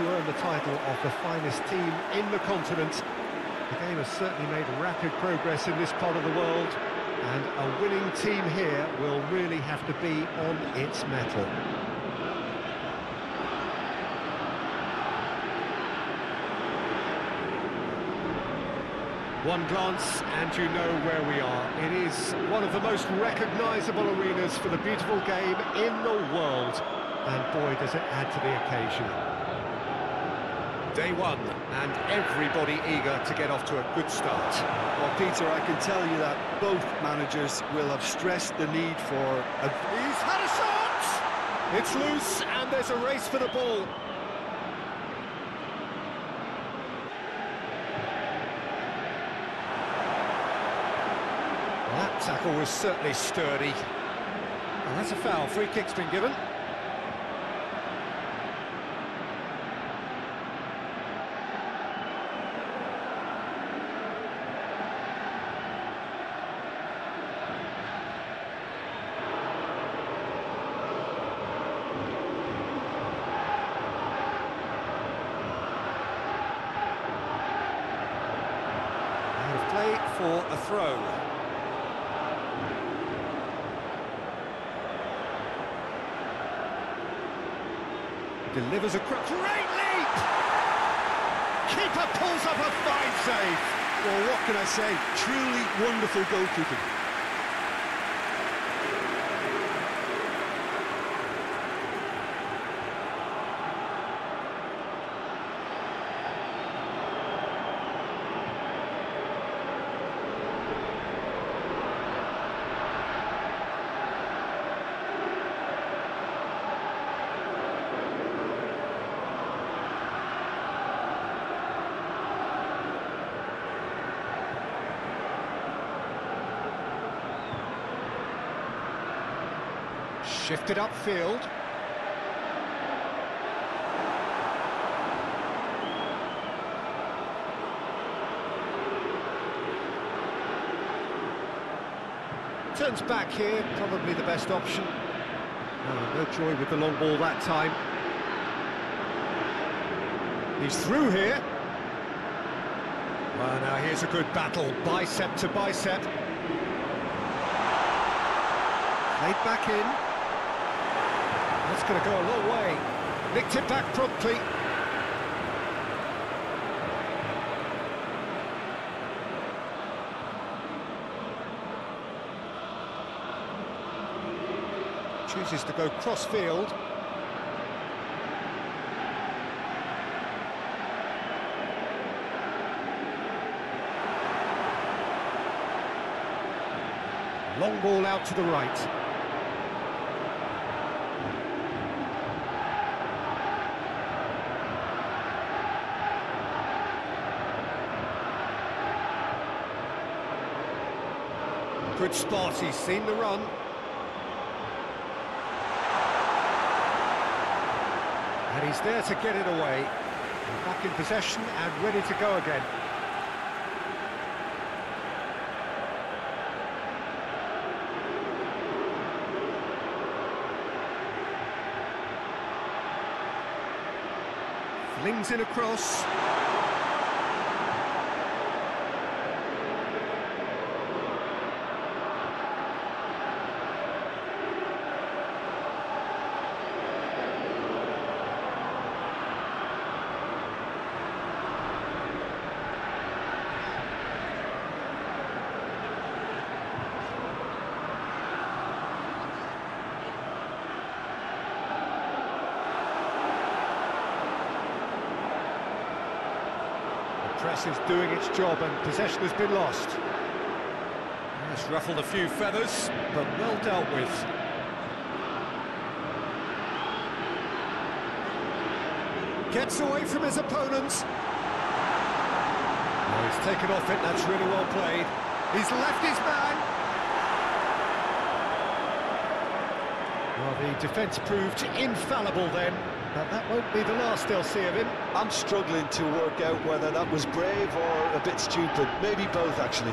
to earn the title of the finest team in the continent. The game has certainly made rapid progress in this part of the world, and a winning team here will really have to be on its mettle. One glance and you know where we are. It is one of the most recognisable arenas for the beautiful game in the world. And boy, does it add to the occasion. Day one, and everybody eager to get off to a good start. Well, Peter, I can tell you that both managers will have stressed the need for... A... He's had a shot! It's loose, and there's a race for the ball. That tackle was certainly sturdy. And that's a foul. Free kick's been given. Out of play for a throw. Delivers a cross. Great leap! Keeper pulls up a fine save. Well, what can I say? Truly wonderful goalkeeping. Shifted upfield. Turns back here, probably the best option. Oh, no joy with the long ball that time. He's through here. Well, now here's a good battle, bicep to bicep. Played back in. Going to go a long way. Nicked it back promptly. Chooses to go cross-field. Long ball out to the right. Good spot, he's seen the run. And he's there to get it away. Back in possession and ready to go again. Flings in across. Press is doing its job and possession has been lost. It's ruffled a few feathers, but well dealt with. Gets away from his opponents. Oh, he's taken off it, that's really well played. He's left his man. Well, the defence proved infallible then, but that won't be the last they'll see of him. I'm struggling to work out whether that was brave or a bit stupid. Maybe both, actually.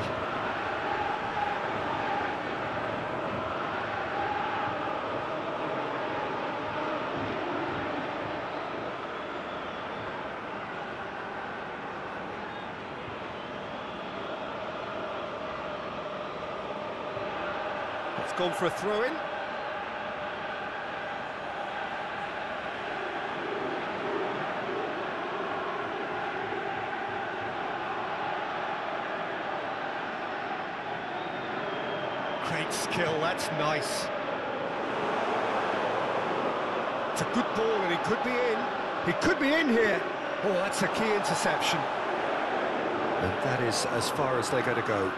It's gone for a throw-in. That's nice. It's a good ball and he could be in. He could be in here. Oh, that's a key interception. And that is as far as they're going to go.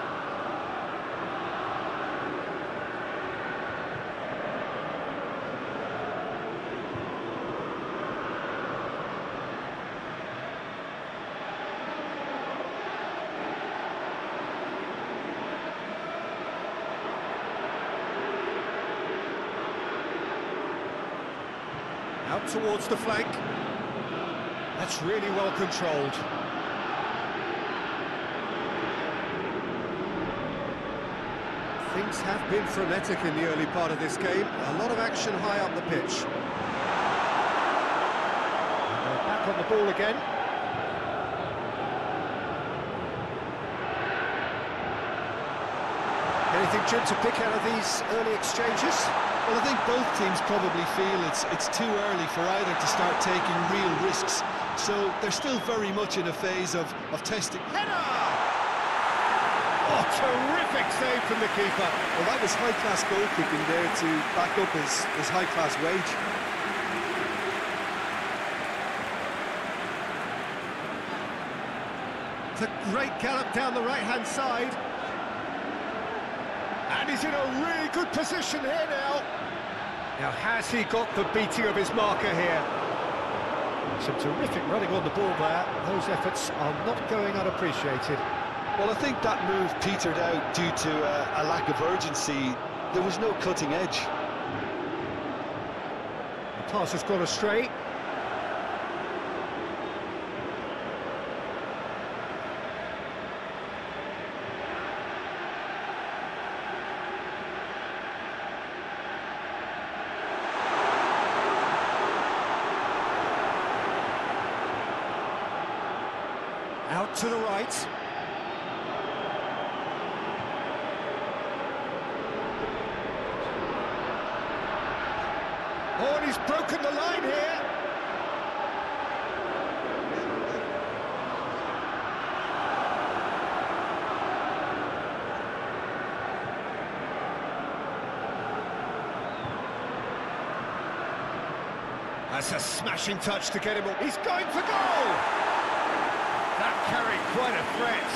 Towards the flank. That's really well controlled. Things have been frenetic in the early part of this game. A lot of action high up the pitch. Back on the ball again. Anything, Jim, to pick out of these early exchanges? Well, I think both teams probably feel it's it's too early for either to start taking real risks. So they're still very much in a phase of, of testing. Header! Oh, terrific save from the keeper. Well, that was high-class goalkeeping there to back up his, his high-class wage. It's a great gallop down the right-hand side. And he's in a really good position here now. Now, has he got the beating of his marker here? Some terrific running on the ball there. Those efforts are not going unappreciated. Well, I think that move petered out due to uh, a lack of urgency. There was no cutting edge. The pass has gone astray. Out to the right. Oh, and he's broken the line here. Smashing touch to get him. He's going for goal. That carried quite a threat.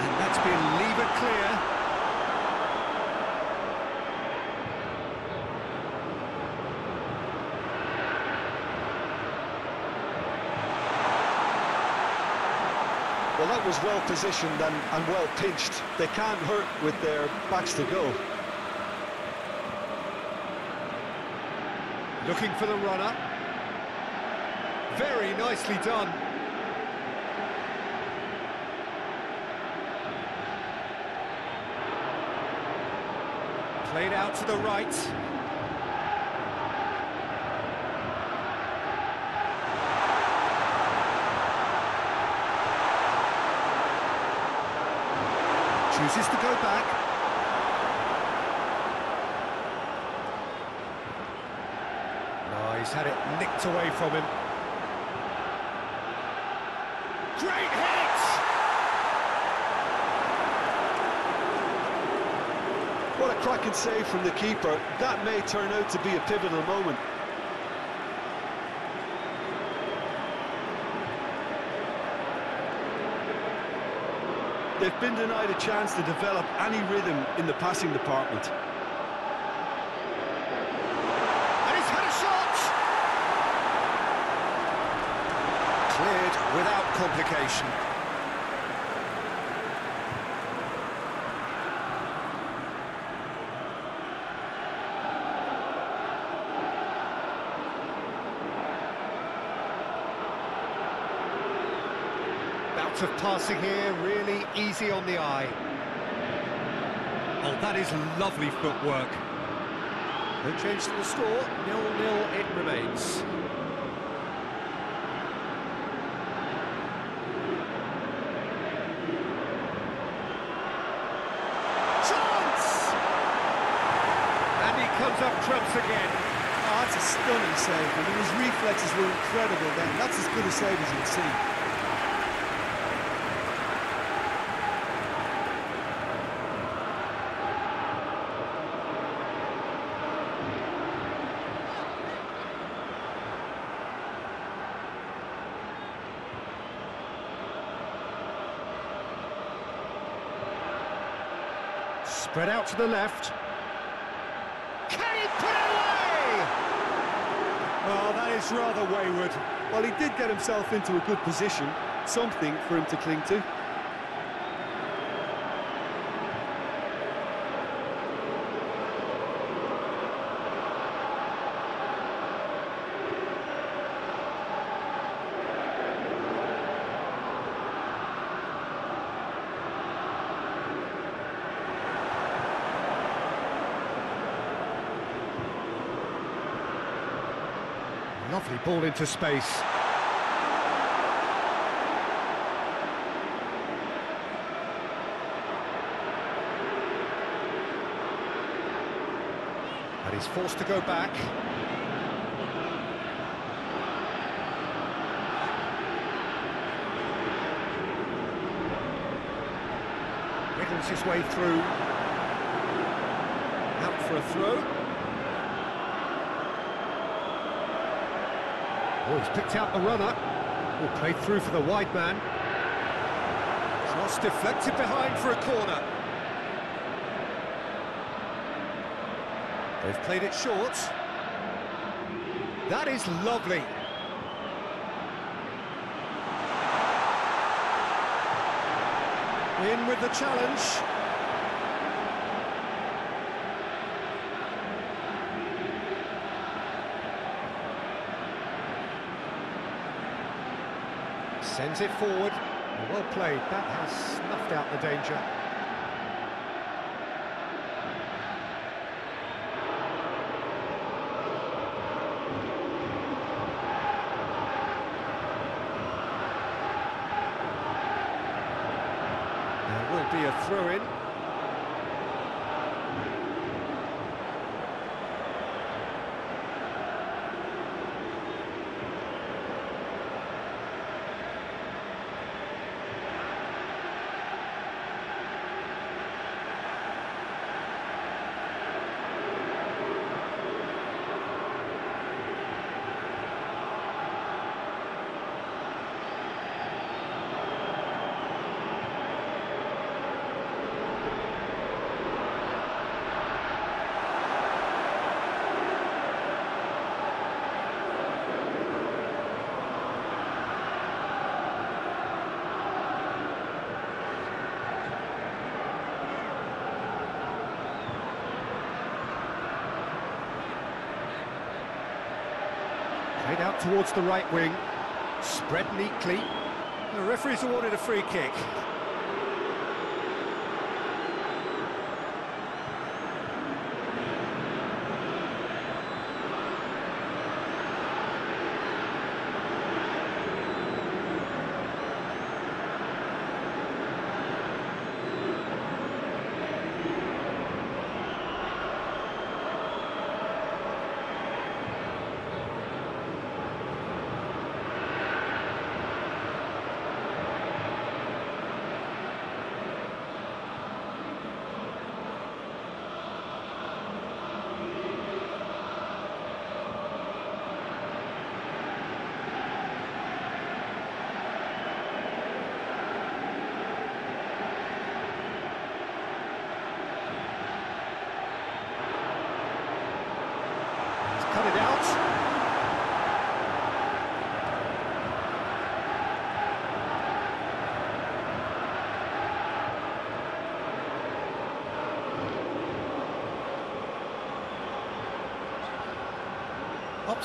And that's been lever clear. Well, positioned and, and well pinched. They can't hurt with their backs to go. Looking for the runner. Very nicely done. Played out to the right. Chooses to go back. No, he's away from him. Great hit! What a cracking save from the keeper. That may turn out to be a pivotal moment. They've been denied a chance to develop any rhythm in the passing department. And he's had a shot! Cleared without complication. Of passing here, really easy on the eye. Oh, that is lovely footwork. No change to the score, nil-nil it remains. Chance! And he comes up trumps again. Oh, that's a stunning save. I mean, his reflexes were incredible then. That's as good a save as you'd see. Spread out to the left. Can he put it away? Oh, that is rather wayward. Well, he did get himself into a good position. Something for him to cling to. Lovely ball into space. And he's forced to go back. Wriggles his way through. Out for a throw. Oh, he's picked out the runner. Oh, played through for the wide man. Cross deflected behind for a corner. They've played it short. That is lovely. In with the challenge. Sends it forward. Well played. That has snuffed out the danger. There will be a throw-in. Played out towards the right wing. Spread neatly. The referee's awarded a free kick.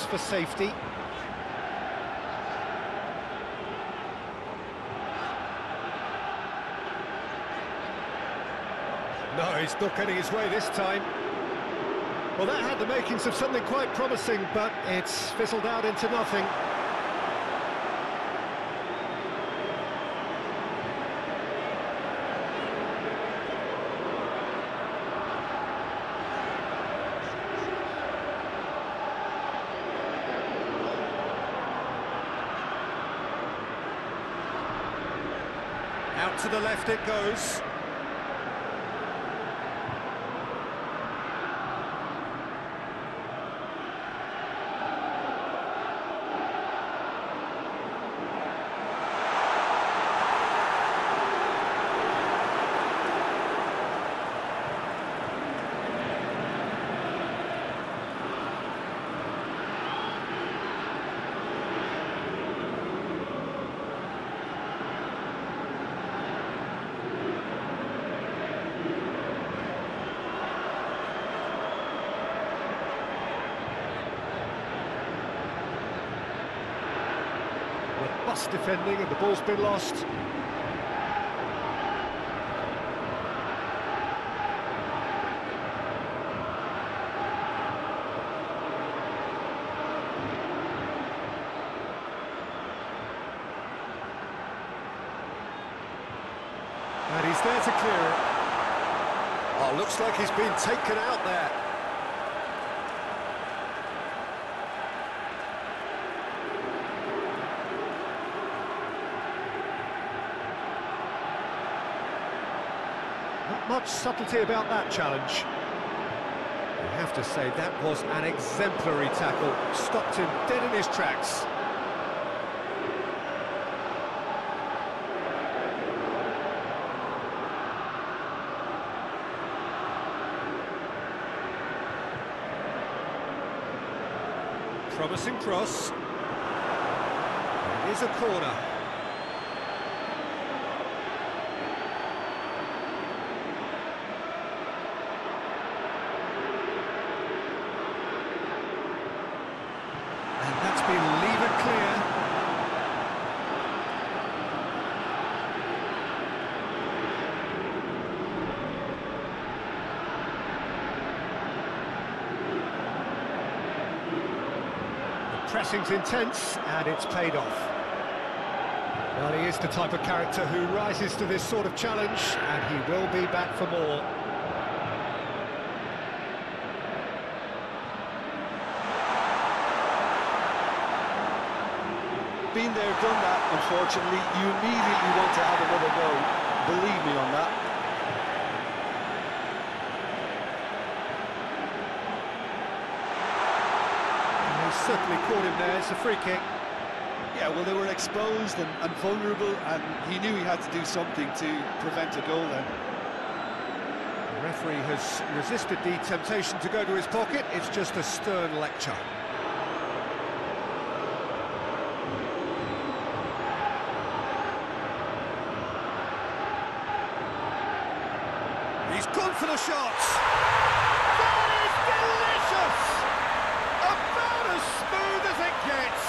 for safety. No, he's not getting his way this time. Well, that had the makings of something quite promising, but it's fizzled out into nothing. To the left it goes. Defending and the ball's been lost. And he's there to clear it. Oh, looks like he's been taken out there. Not much subtlety about that challenge. You have to say that was an exemplary tackle. Stopped him dead in his tracks. Promising cross. It is a corner. And that's been levered clear. Pressing's intense, and it's paid off. Well, he is the type of character who rises to this sort of challenge, and he will be back for more. Been there, done that, unfortunately. You immediately want to have another go. Believe me on that. Certainly caught him there, it's a free kick. Yeah, well, they were exposed and, and vulnerable, and he knew he had to do something to prevent a goal then. The referee has resisted the temptation to go to his pocket, it's just a stern lecture. He's gone for the shot! That is delicious! About as smooth as it gets!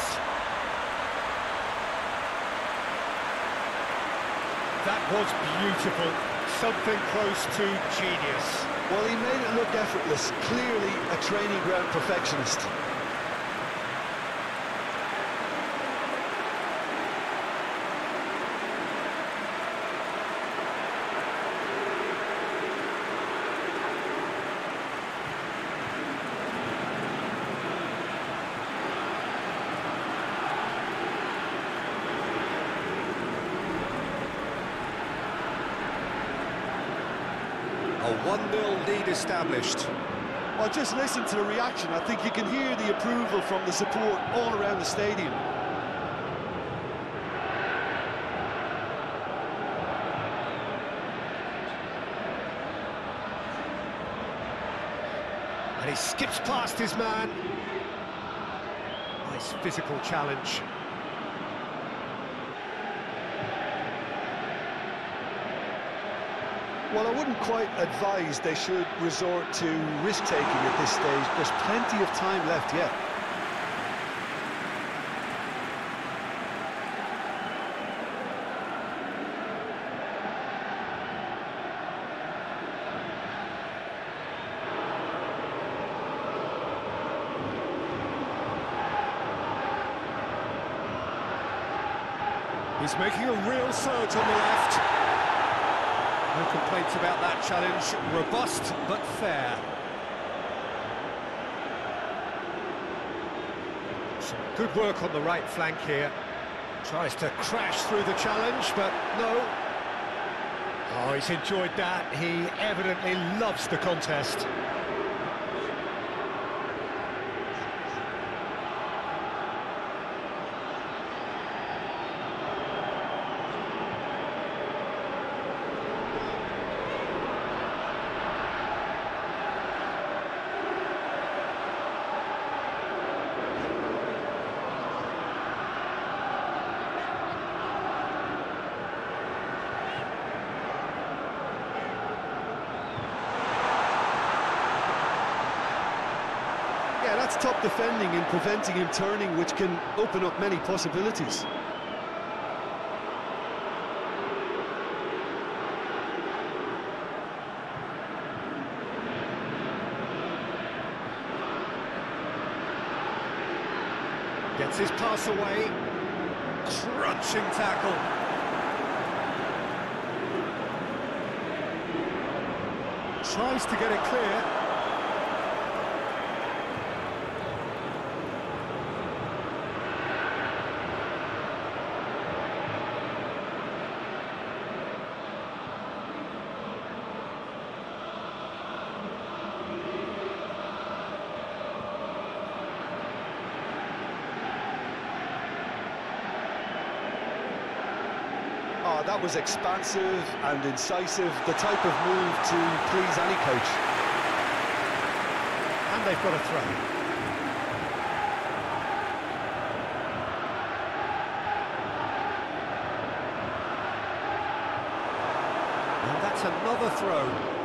That was beautiful. Something close to genius. Well, he made it look effortless. Clearly a training ground perfectionist. A 1-0 lead established. Well, just listen to the reaction. I think you can hear the approval from the support all around the stadium. And he skips past his man. Nice physical challenge. Well, I wouldn't quite advise they should resort to risk-taking at this stage. There's plenty of time left yet. He's making a real surge on the about that challenge. Robust, but fair. Some good work on the right flank here. Tries to crash through the challenge, but no. Oh, he's enjoyed that. He evidently loves the contest. Yeah, that's top defending and preventing him turning, which can open up many possibilities. Gets his pass away. Crunching tackle. Tries to get it clear. Oh, that was expansive and incisive, the type of move to please any coach. And they've got a throw. And that's another throw.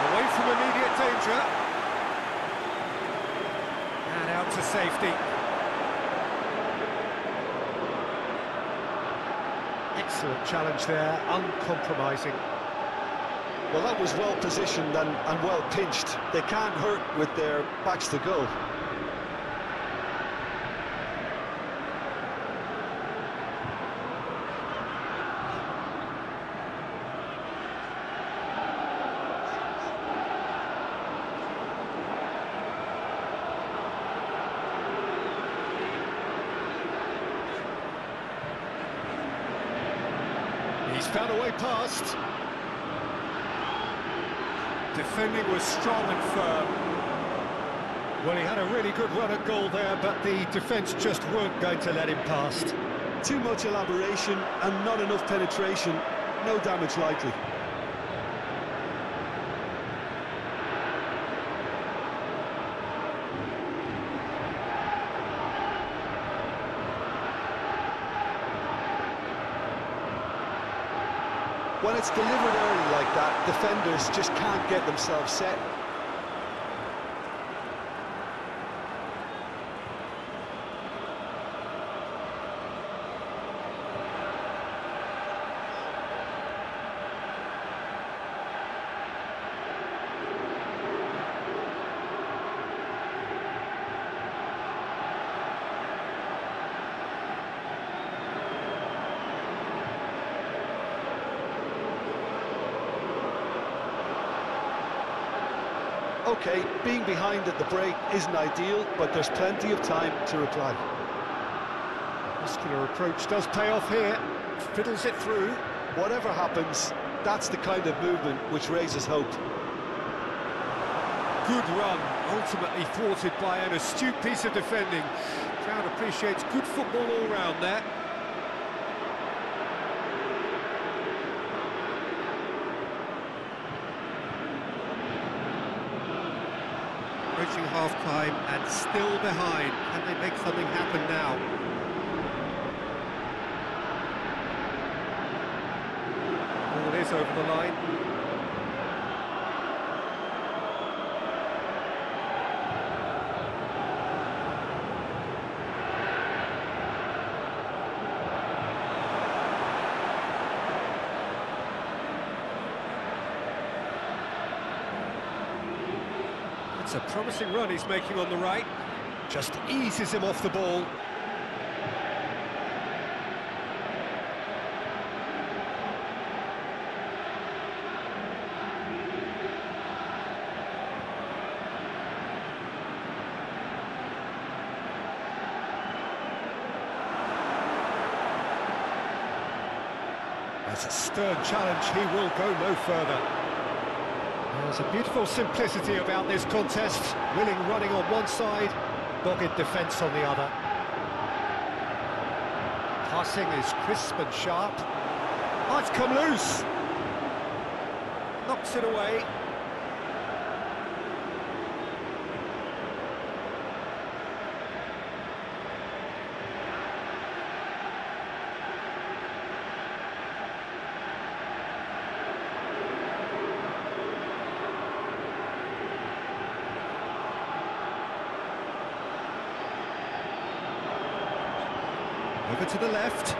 Away from immediate danger. And out to safety. Challenge there, uncompromising. Well, that was well positioned and, and well pinched. They can't hurt with their backs to goal. He's found a way past. Defending was strong and firm. Well, he had a really good run at goal there, but the defence just weren't going to let him past. Too much elaboration and not enough penetration. No damage likely. It's delivered early like that, defenders just can't get themselves set. Okay, being behind at the break isn't ideal, but there's plenty of time to reply. Muscular approach does pay off here. Fiddles it through. Whatever happens, that's the kind of movement which raises hope. Good run, ultimately thwarted by an astute piece of defending. Crowd appreciates good football all round there. Half-time and still behind. Can they make something happen now? Ball is over the line. It's a promising run he's making on the right. Just eases him off the ball. That's a stern challenge, he will go no further. There's a beautiful simplicity about this contest. Willing running on one side, dogged defence on the other. Passing is crisp and sharp. Oh, it's come loose. Knocks it away. Over to the left.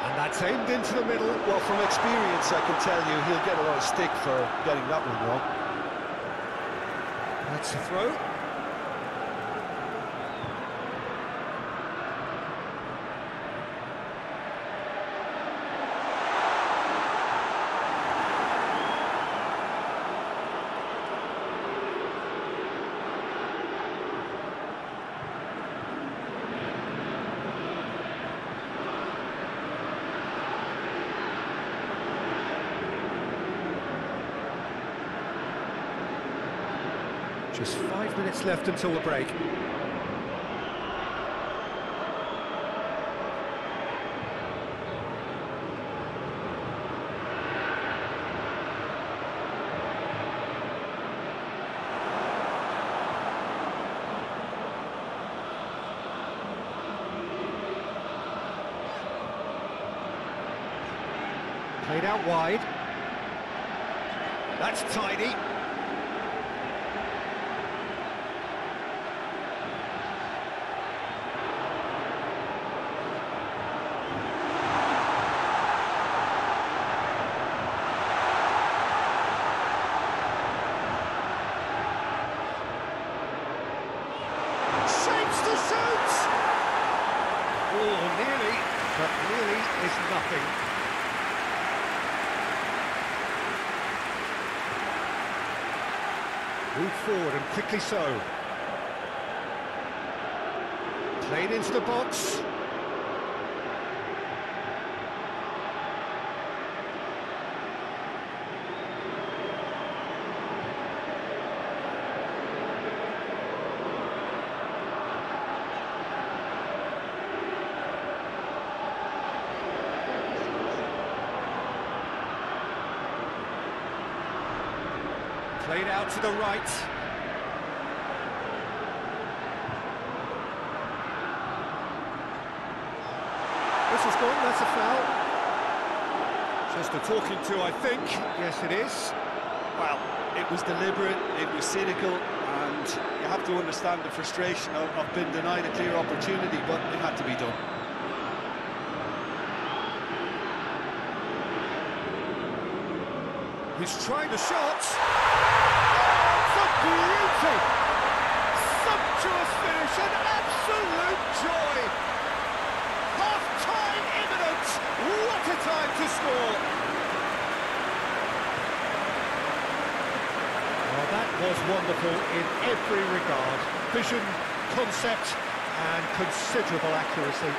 And that's aimed into the middle. Well, from experience, I can tell you he'll get a lot of stick for getting that one wrong. That's a throw. Just five left until the break. Played out wide. That's tidy. Shapes to shoot! Oh, nearly, but nearly is nothing. Moved forward and quickly so. Played into the box. Played out to the right. This is gone, that's a foul. Just a talking to, I think. Yes, it is. Well, it was deliberate, it was cynical, and you have to understand the frustration of, of being denied a clear opportunity, but it had to be done. He's trying the shot. Beauty! Sumptuous finish, an absolute joy! Half-time imminent! What a time to score! Well, that was wonderful in every regard. Vision, concept, and considerable accuracy.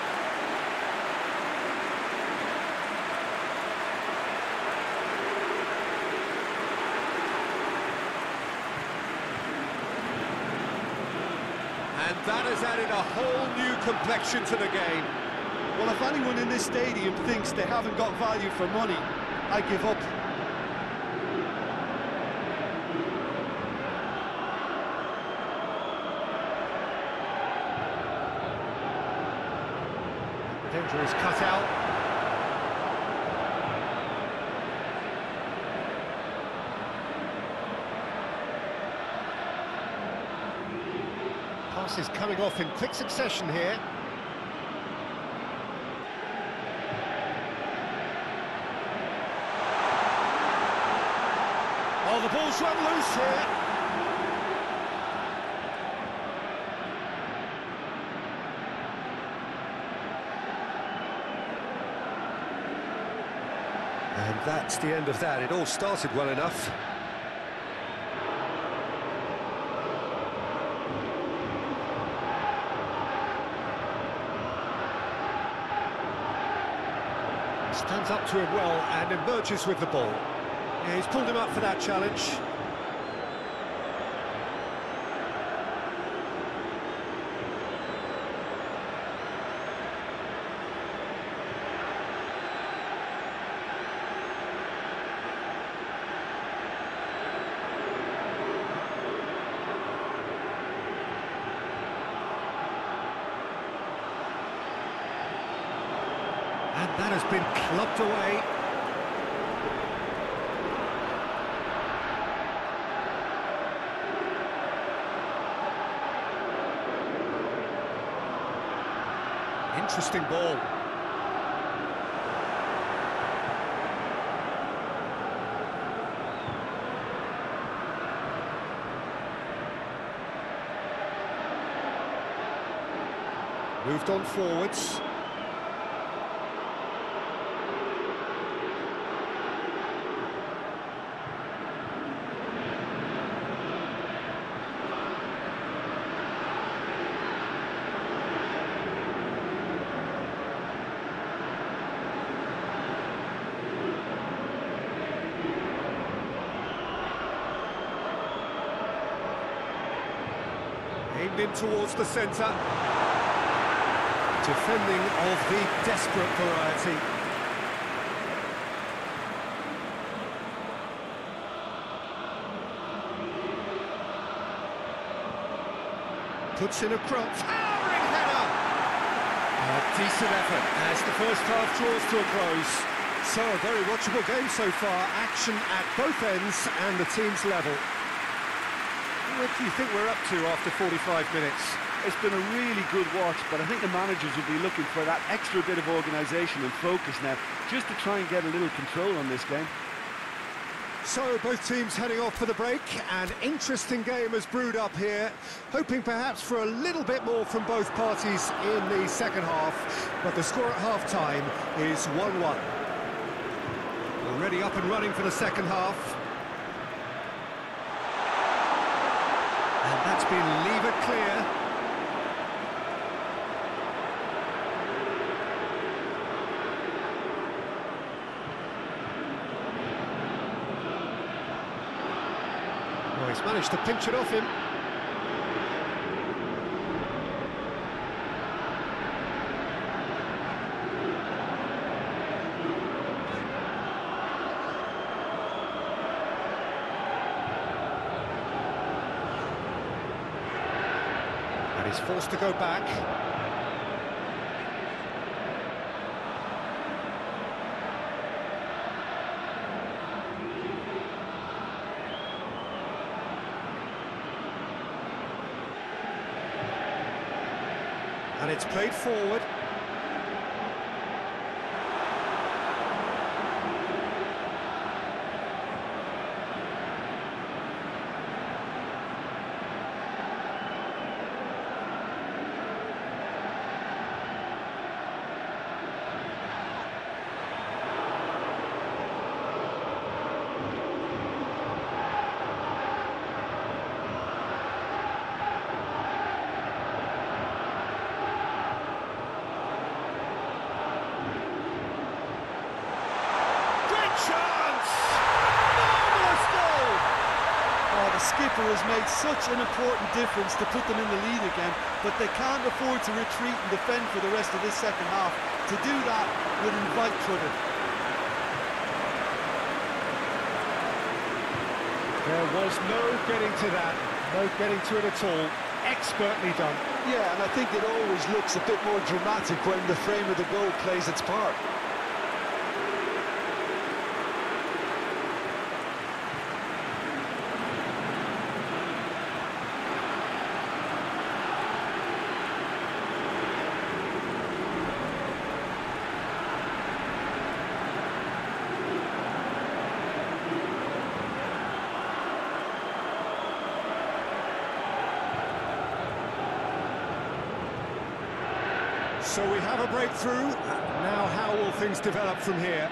And that has added a whole new complexion to the game. Well, if anyone in this stadium thinks they haven't got value for money, I give up. coming off in quick succession here. Oh, the ball's run loose here. And that's the end of that. It all started well enough. Up to him well and emerges with the ball. Yeah, he's pulled him up for that challenge. And that has been clubbed away. Interesting ball. Moved forwards. In towards the centre. Defending of the desperate variety. Puts in a cross. Towering header! A decent effort as the first half draws to a close. So, a very watchable game so far. Action at both ends and the team's level. What do you think we're up to after 45 minutes? It's been a really good watch, but I think the managers will be looking for that extra bit of organisation and focus now, just to try and get a little control on this game. So both teams heading off for the break. An interesting game has brewed up here, hoping perhaps for a little bit more from both parties in the second half. But the score at half-time is 1-1. Already up and running for the second half. And that's been levered clear. Oh, he's managed to pinch it off him. To go back. And it's played forward. Good chance! Marvellous goal! Oh, the such an important difference to put them in the lead again, but they can't afford to retreat and defend for the rest of this second half. To do that would invite trouble. There was no getting to that, no getting to it at all. Expertly done. Yeah, and I think it always looks a bit more dramatic when the frame of the goal plays its part. A breakthrough. Now how will things develop from here?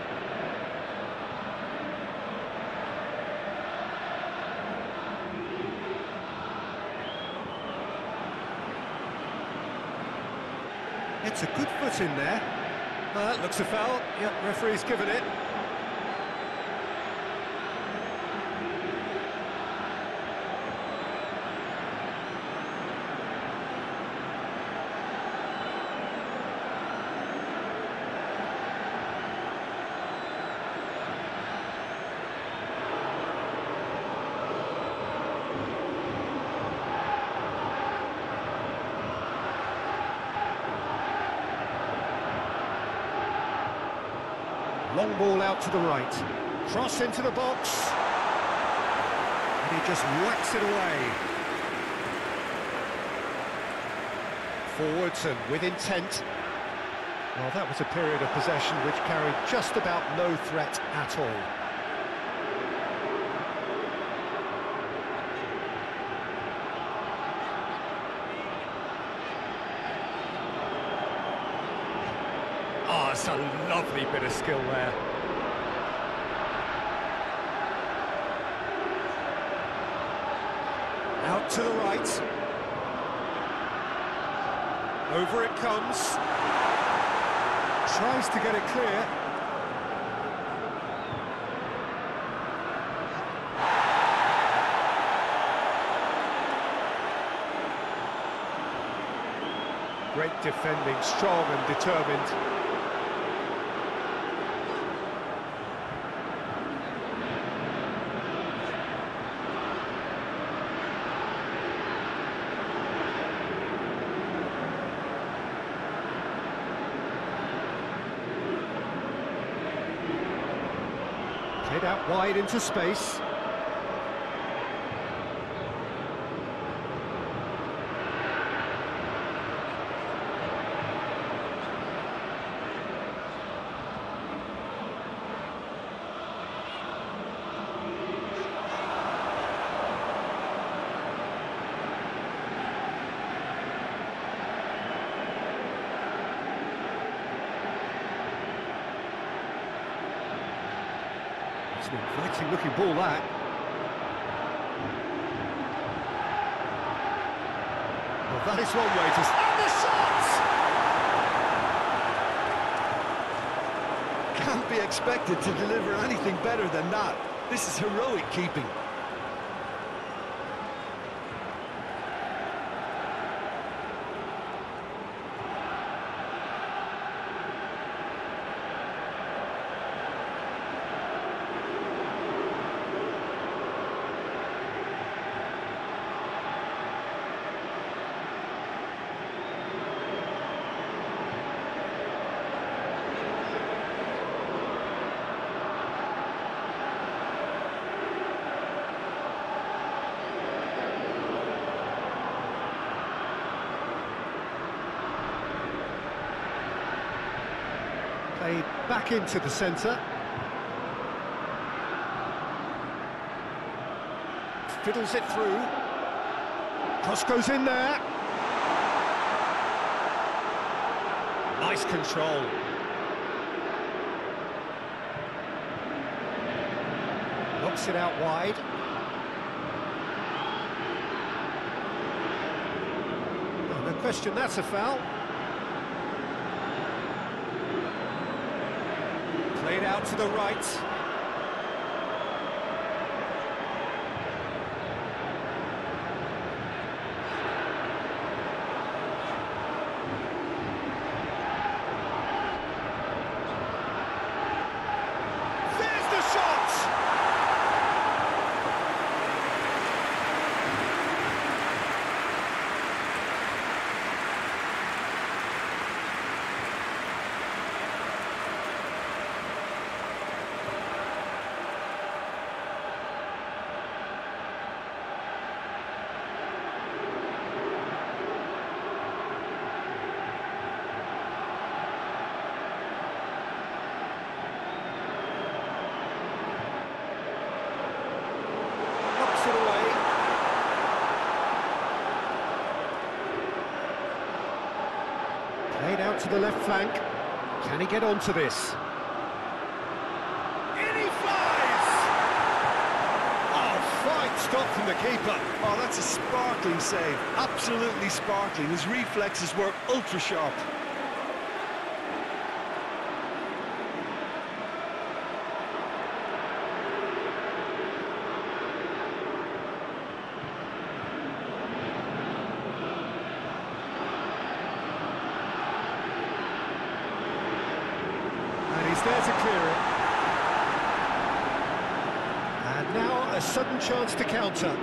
It's a good foot in there. Uh, looks a foul. Yep, referee's given it. Long ball out to the right. Cross into the box. And he just whacks it away. Forwards and with intent. Well, that was a period of possession which carried just about no threat at all. Oh, it's a lovely bit of skill there. To the right. Over it comes. Tries to get it clear. Great defending, strong and determined. Out wide into space. It's an that. Well, that is one way to... And the shot! Can't be expected to deliver anything better than that. This is heroic keeping. Played back into the centre. Fiddles it through. Cross goes in there. Nice control. Knocks it out wide. Oh, no question, that's a foul. Played out to the right. There's the shot! to the left flank. Can he get onto this? In he flies! Oh, stop from the keeper. Oh, that's a sparkling save. Absolutely sparkling. His reflexes were ultra sharp. And he's there to clear it. And now a sudden chance to counter.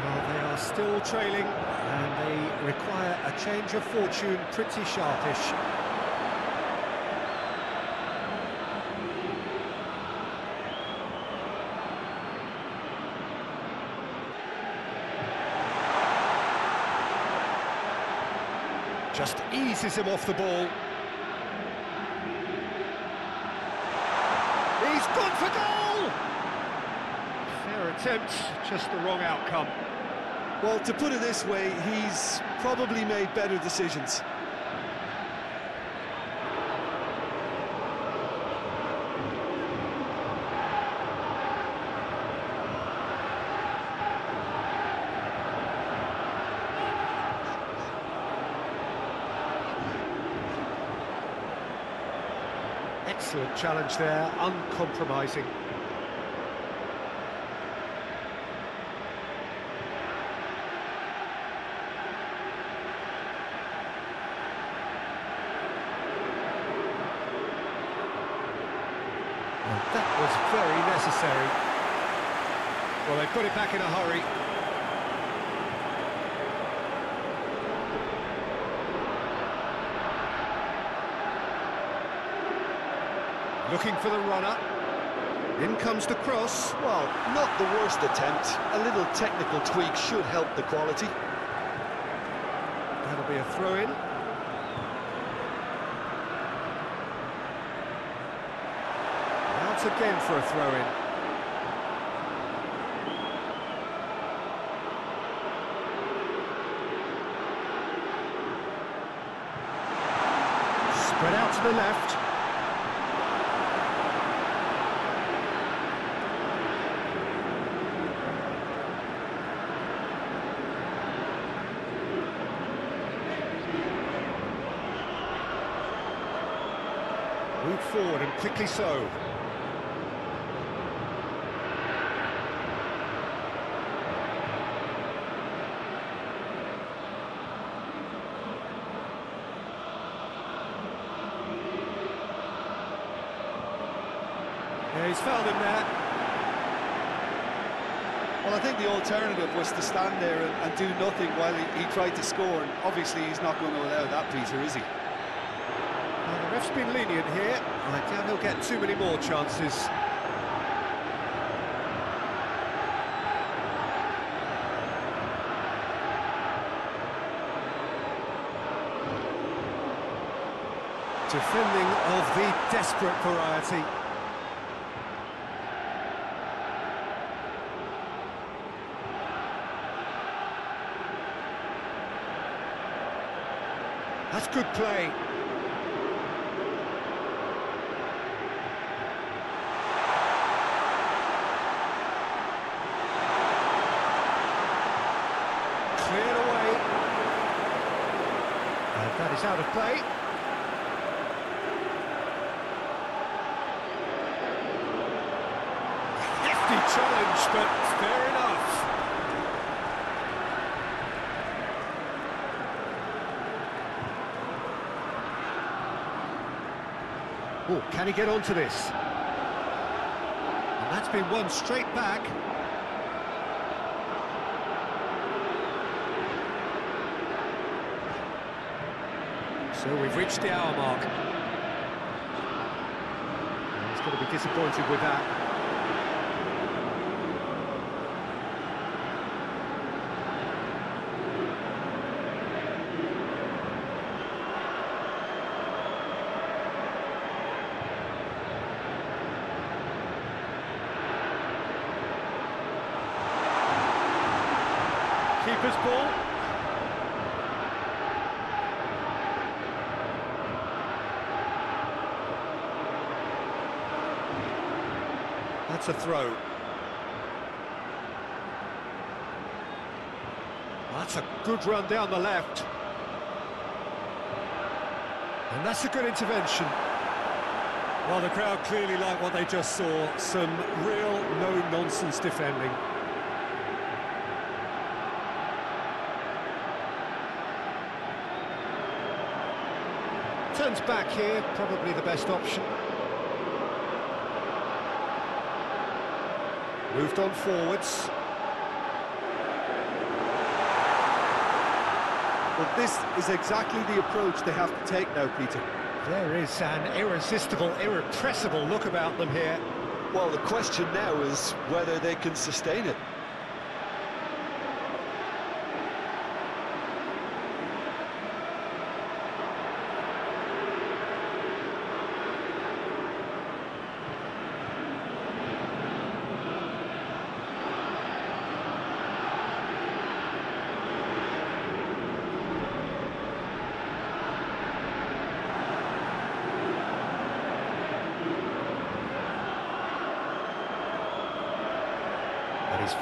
Well, they are still trailing, and they require a change of fortune pretty sharpish. Just eases him off the ball. He's gone for goal! Fair attempt, just the wrong outcome. Well, to put it this way, he's probably made better decisions. Excellent challenge there, uncompromising. Well, that was very necessary. Well, they put it back in a hurry. Looking for the runner. In comes the cross. Well, not the worst attempt. A little technical tweak should help the quality. That'll be a throw-in. Out again for a throw-in. Spread out to the left. Moved forward and quickly so. Yeah, he's found him there. Well, I think the alternative was to stand there and, and do nothing while he, he tried to score. And obviously, he's not going to allow that, Peter, is he? Well, the ref's been lenient here. I doubt he'll get too many more chances. Defending of the desperate variety. That's good play. Cleared away. And that is out of play. Hefty challenge, but fair enough. Oh, can he get onto this? And that's been won straight back. So we've reached the hour mark. He's going to be disappointed with that. Keeper's ball. A throw. That's a good run down the left. And that's a good intervention. Well, the crowd clearly like what they just saw. Some real no-nonsense defending. Turns back here, probably the best option. Moved on forwards. Well, this is exactly the approach they have to take now, Peter. There is an irresistible, irrepressible look about them here. Well, the question now is whether they can sustain it.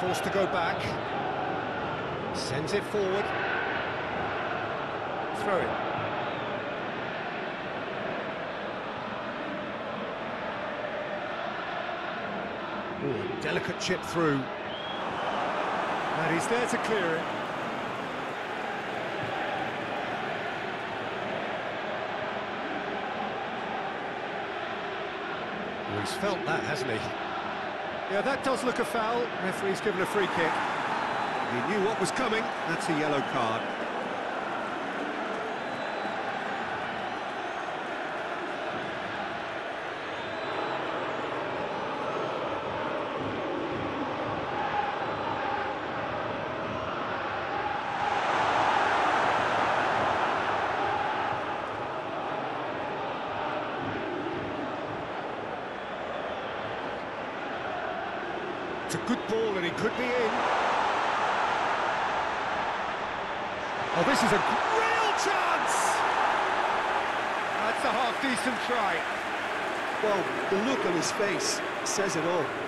Forced to go back. Sends it forward. Throw it. Ooh, delicate chip through. And he's there to clear it. He's felt that, hasn't he? Yeah, that does look a foul. Referee's given a free kick. He knew what was coming. That's a yellow card. It's a good ball and he could be in. Oh, this is a real chance! That's a half-decent try. Well, the face says it all.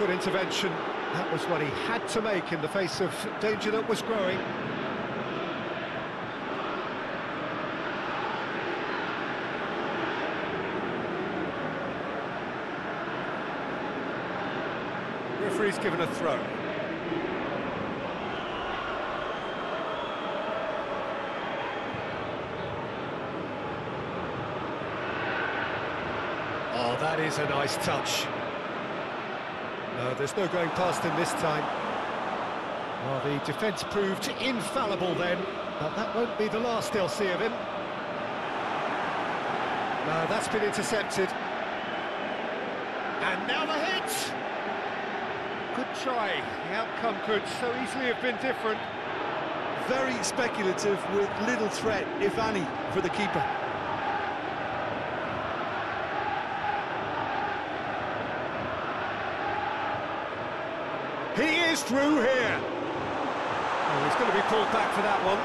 Good intervention. That was what he had to make in the face of danger that was growing. Referee's given a throw. Oh, that is a nice touch. No, there's no going past him this time. Well, the defence proved infallible then, but that won't be the last they'll see of him. No, that's been intercepted. And now the hit! Good try. The outcome could so easily have been different. Very speculative with little threat, if any, for the keeper. Through here. Oh, he's going to be pulled back for that one.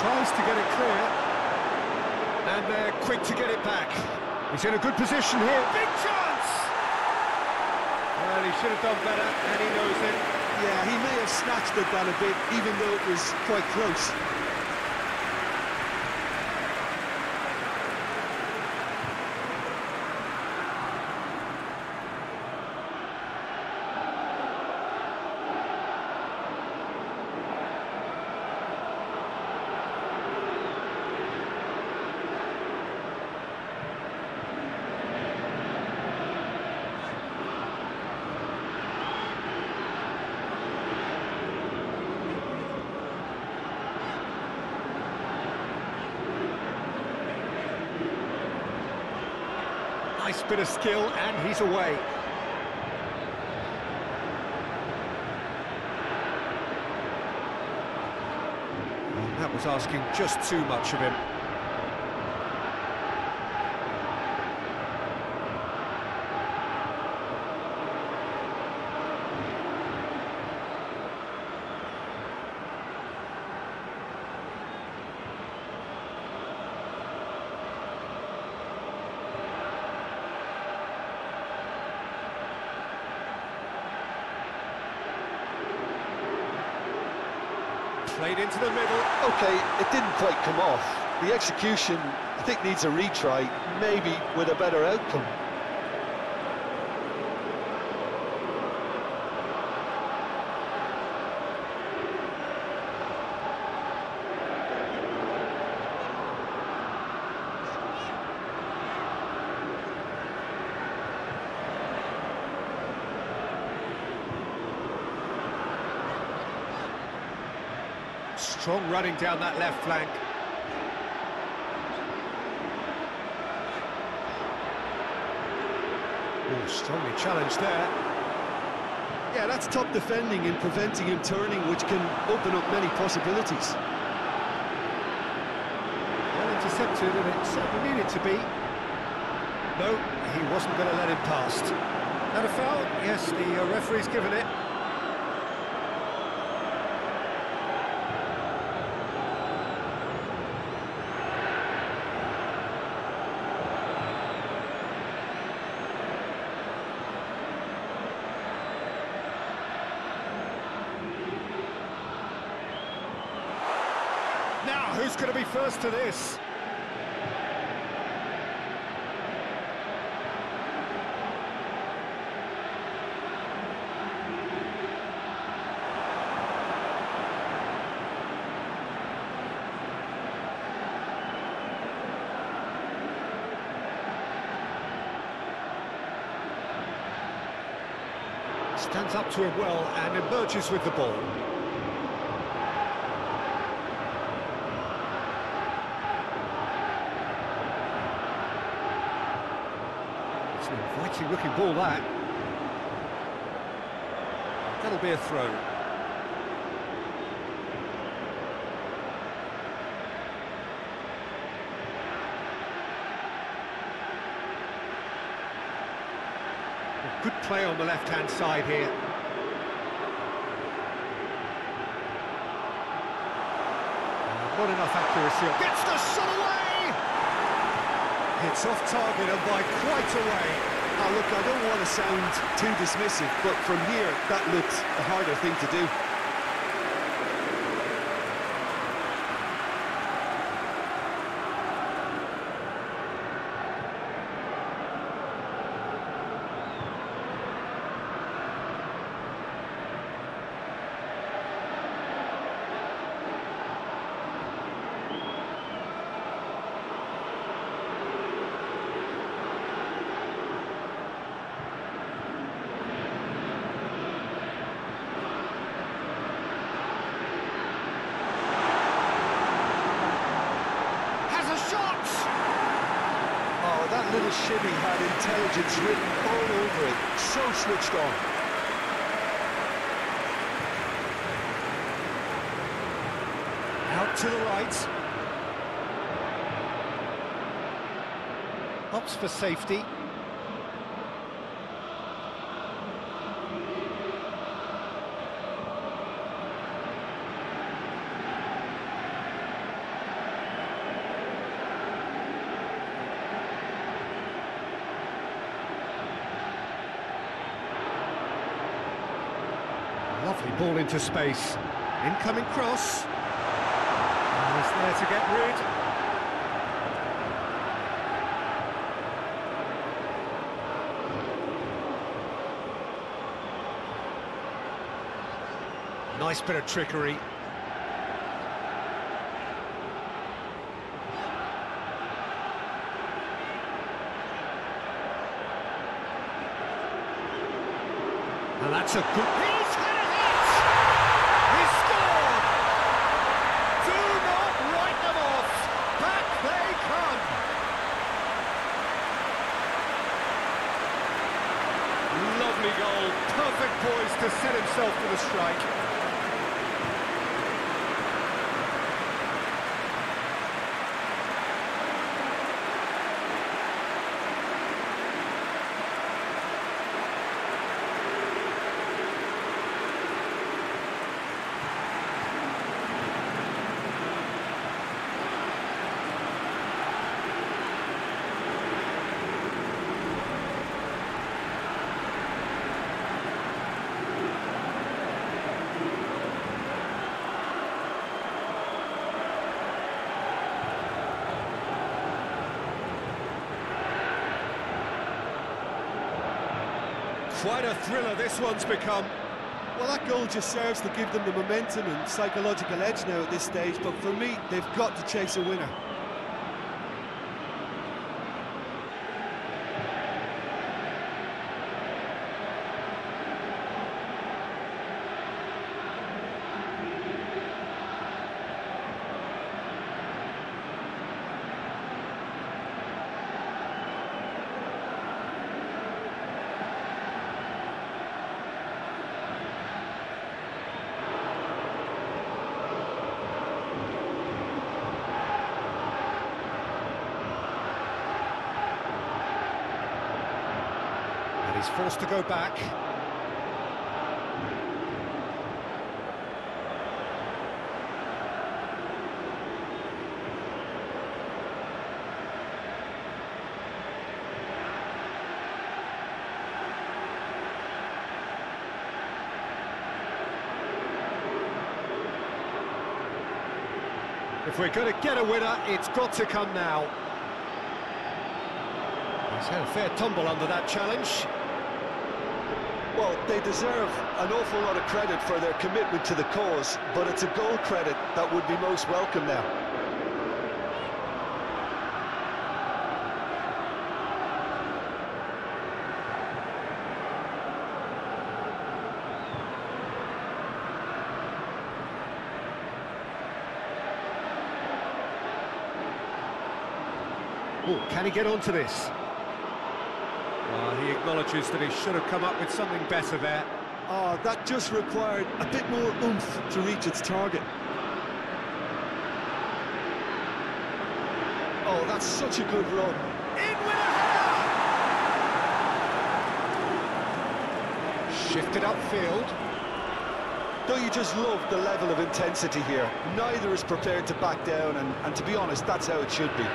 Tries to get it clear. And they're quick to get it back. He's in a good position here. Big chance! Well, he should have done better, and he knows it. Yeah, he may have snatched it down a bit, even though it was quite close. Nice bit of skill, and he's away. That was asking just too much of him. Played into the middle. Okay, it didn't quite come off. The execution, I think, needs a retry, maybe with a better outcome. Running down that left flank. Oh, strongly challenged there. Yeah, that's top defending and preventing him turning, which can open up many possibilities. Well intercepted, and it certainly needed to be. No, he wasn't going to let him past. That a foul? Yes, the uh, referee's given it. Now, who's to this? Stands up to him well and emerges with the ball. It's an ball that. That'll be a throw. Good play on the left-hand side here. Uh, not enough accuracy. Gets the shot away! It's off target and by quite a way. Now look, I don't want to sound too dismissive, but from here, that looks a harder thing to do. Has a shot! Oh, that little shimmy had intelligence written all over it. So switched on. Out to the right. Opts for safety. Lovely ball into space. Incoming cross. And it's there to get rid. Nice bit of trickery. And that's a good... He's had a hit! He's scored! Do not write them off! Back they come! Lovely goal, perfect poise to set himself for the strike. Quite a thriller this one's become. Well, that goal just serves to give them the momentum and psychological edge now at this stage, but for me, they've got to chase a winner. Forced to go back. If we're going to get a winner, it's got to come now. He's had a fair tumble under that challenge. They deserve an awful lot of credit for their commitment to the cause, but it's a goal credit that would be most welcome now. Can he get onto this? Acknowledges that he should have come up with something better there. Oh, that just required a bit more oomph to reach its target. Oh, that's such a good run. In with a header! Shifted upfield. Don't you just love the level of intensity here? Neither is prepared to back down, and, and to be honest, that's how it should be.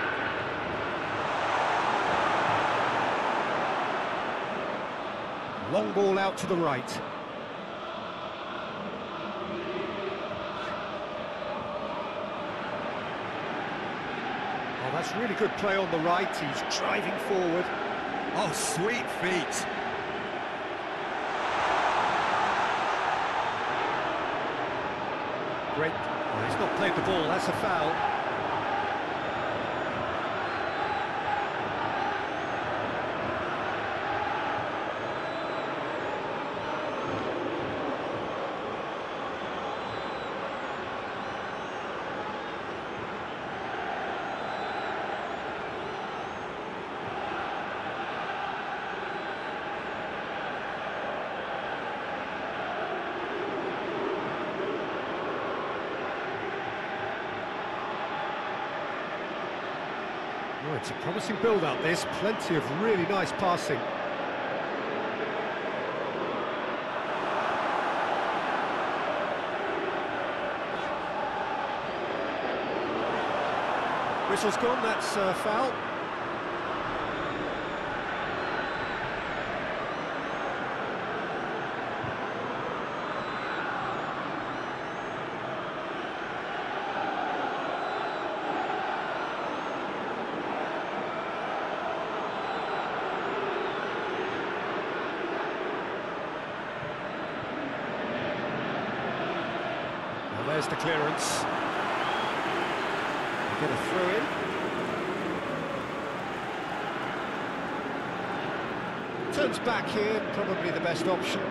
Long ball out to the right. Oh, that's really good play on the right. He's driving forward. Oh, sweet feet. Great. Oh, he's not played the ball. That's a foul. Oh, it's a promising build-up, this. Plenty of really nice passing. Whistle's gone, that's uh, foul. There's the clearance. Get a throw in. Turns back here, probably the best option.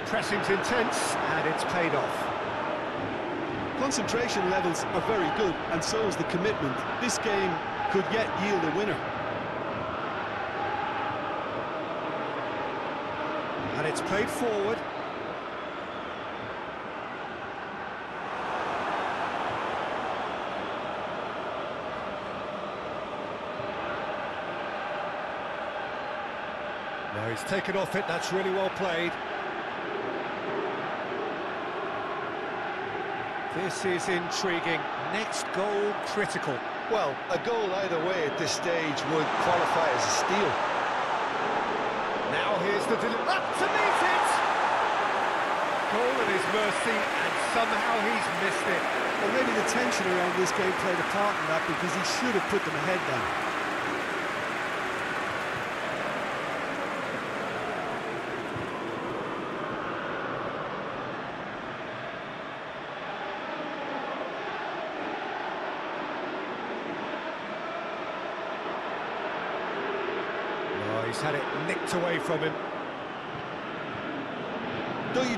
The pressing's intense, and it's paid off. Concentration levels are very good, and so is the commitment. This game could yet yield a winner. And it's played forward. Now he's taken off it, that's really well played. This is intriguing. Next goal critical. Well, a goal either way at this stage would qualify as a steal. Now here's the delivery. Up to meet Goal at his mercy, and somehow he's missed it. Well, maybe the tension around this game played a part in that because he should have put them ahead then. Oh, he's had it nicked away from him.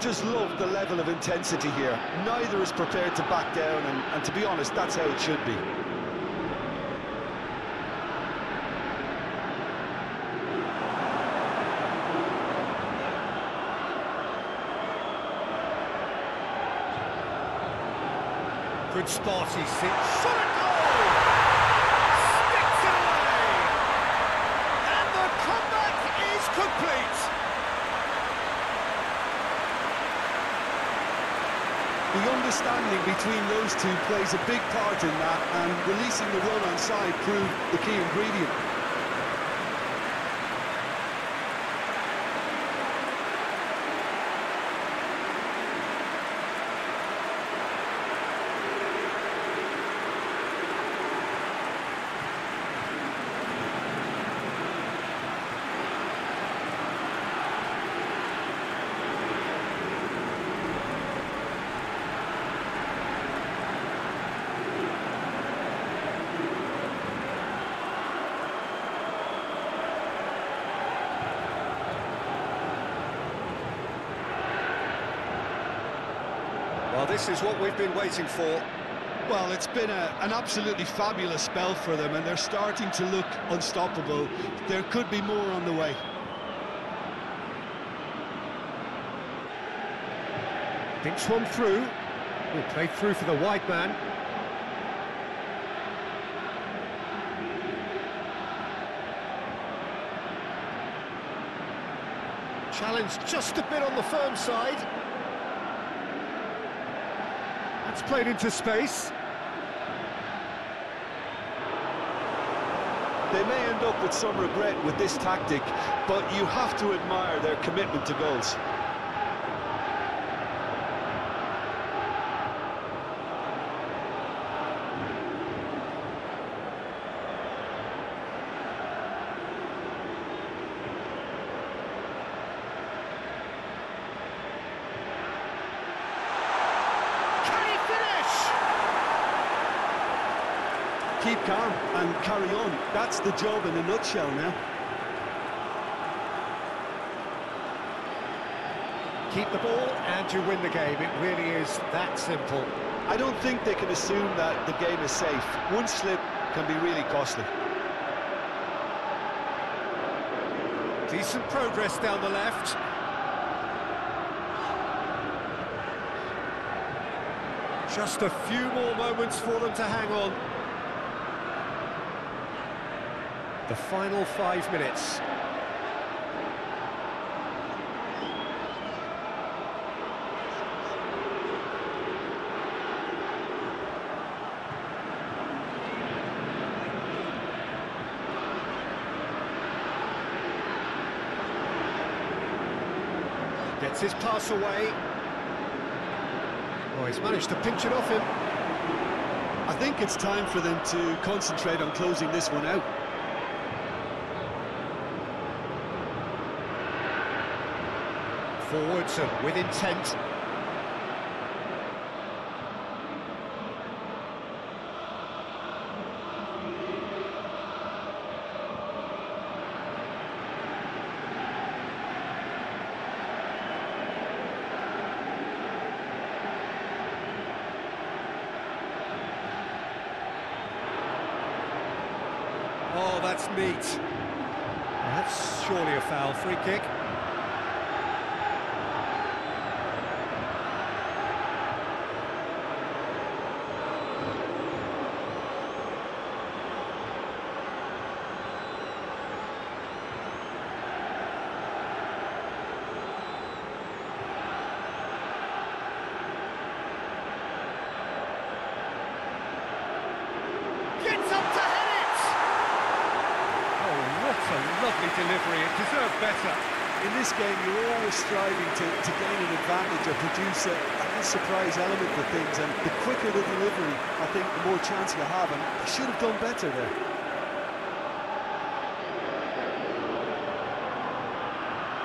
Just love the level of intensity here? Neither is prepared to back down, and, and to be honest, that's how it should be. Good spot, he sits. Shot a goal! Sticks it away! And the comeback is complete! The understanding between those two plays a big part in that, and releasing the run on side proved the key ingredient. This is what we've been waiting for. Well, it's been a, an absolutely fabulous spell for them, and they're starting to look unstoppable. There could be more on the way. Thinks one through. Oh, played through for the wide man. Challenge just a bit on the firm side. That's played into space. They may end up with some regret with this tactic, but you have to admire their commitment to goals. Can he finish? Keep calm and carry on. That's the job in a nutshell now. Keep the ball and you win the game. It really is that simple. I don't think they can assume that the game is safe. One slip can be really costly. Decent progress down the left. Just a few more moments for them to hang on. The final five minutes. Gets his pass away. Oh, he's managed to pinch it off him. I think it's time for them to concentrate on closing this one out. And with intent. Oh, that's neat. That's surely a foul free kick. Gets up to head it! Oh, what a lovely delivery. It deserved better. In this game, you're always striving to, to gain an advantage or produce a, a surprise element to things, and the quicker the delivery, I think, the more chance you have, and they should have done better there.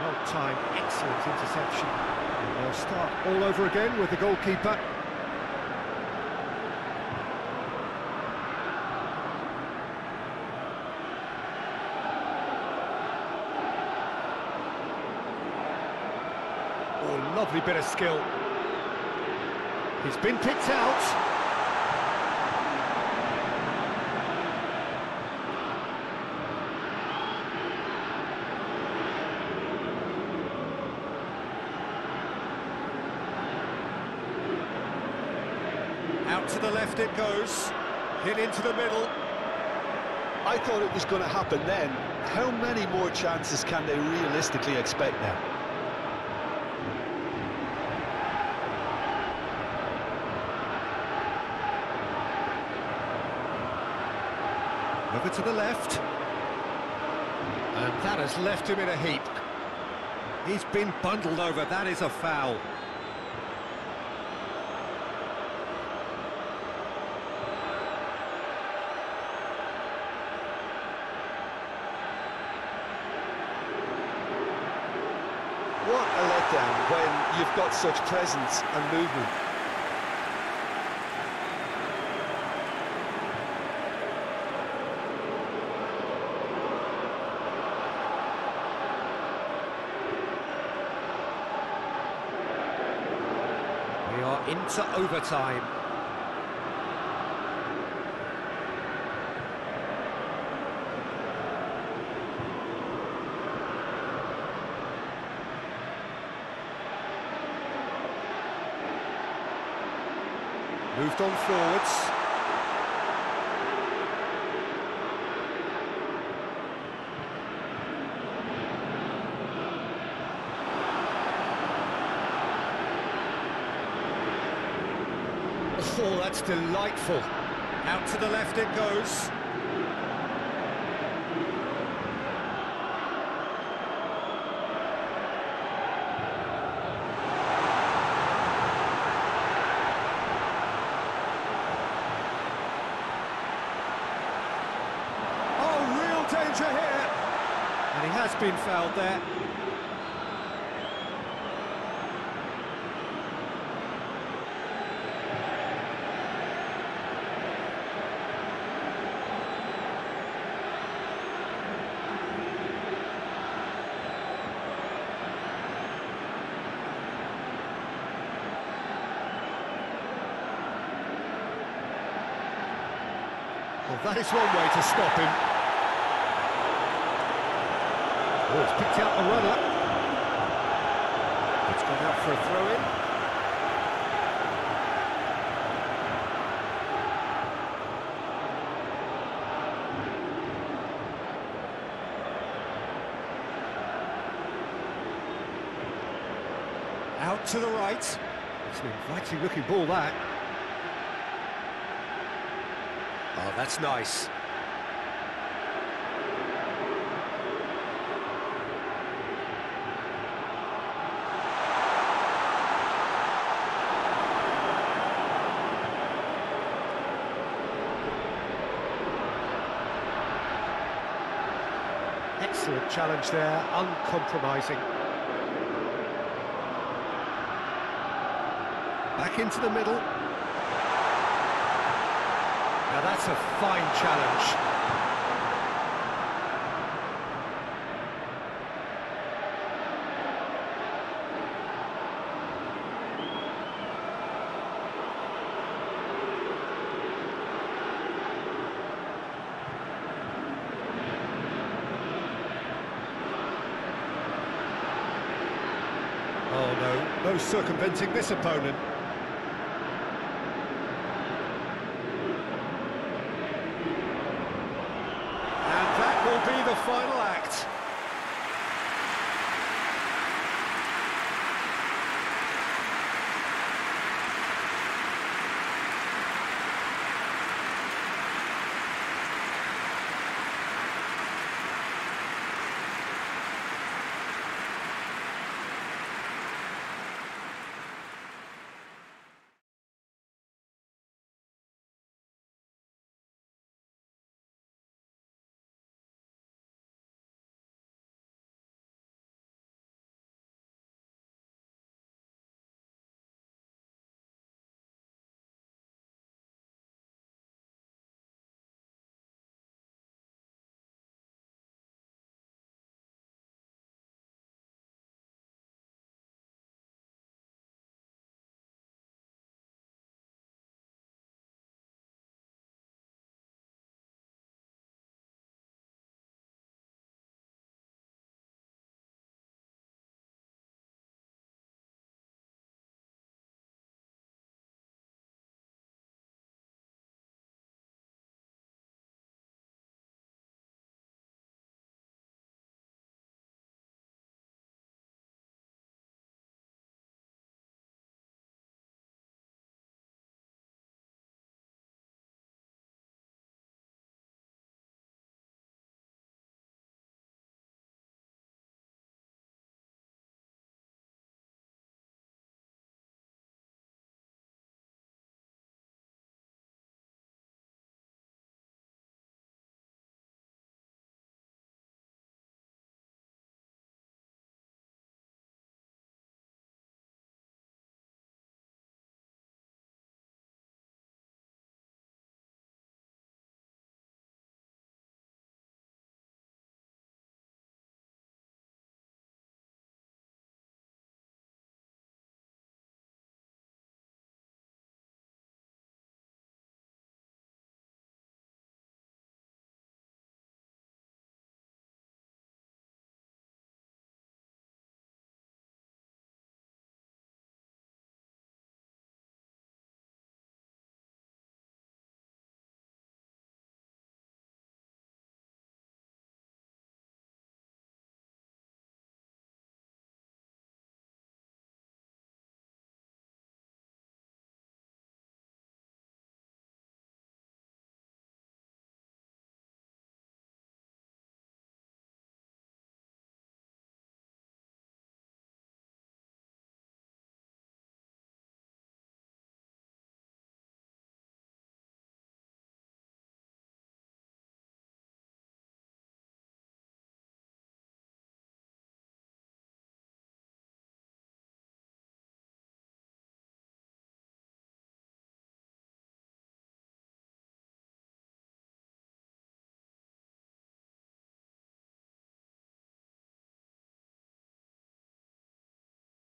Well timed, excellent interception. And they'll start all over again with the goalkeeper. Oh, lovely bit of skill. He's been picked out. Out to the left it goes. Hit into the middle. I thought it was going to happen then. How many more chances can they realistically expect now? Over to the left. And that has left him in a heap. He's been bundled over, that is a foul. What a letdown when you've got such presence and movement. We are into overtime. Moved on forwards. Delightful. Out to the left it goes. Oh, real danger here. And he has been fouled there. That is one way to stop him. Oh, it's picked out the runner. It's gone out for a throw-in. Out to the right. It's an inviting looking ball, that. Oh, that's nice. Excellent challenge there, uncompromising. Back into the middle. That's a fine challenge. Oh no, no circumventing this opponent. And that will be the final act.